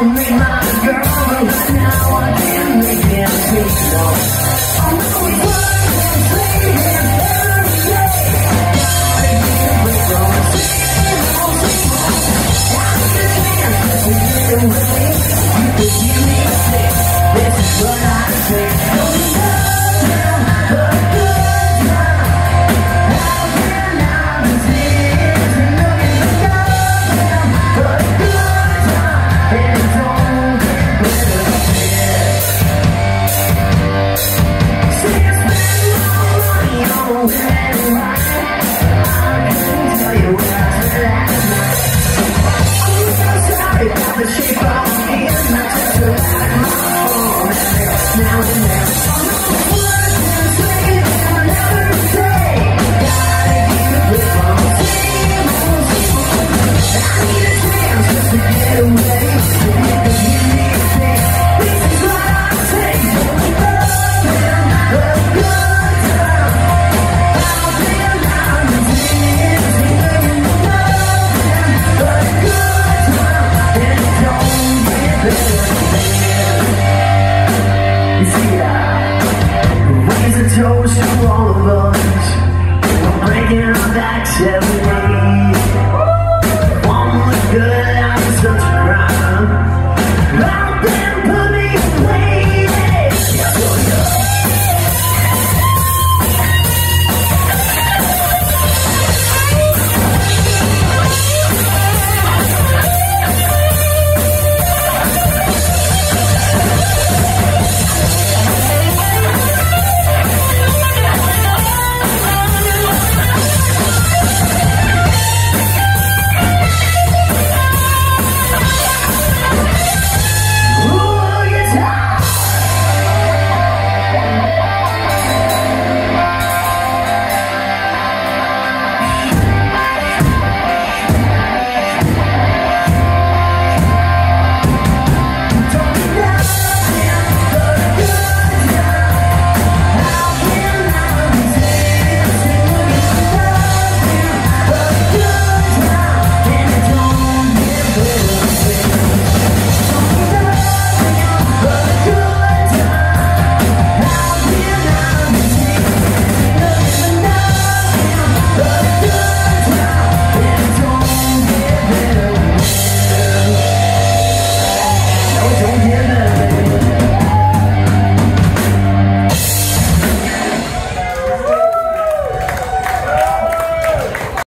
on me, man. Toast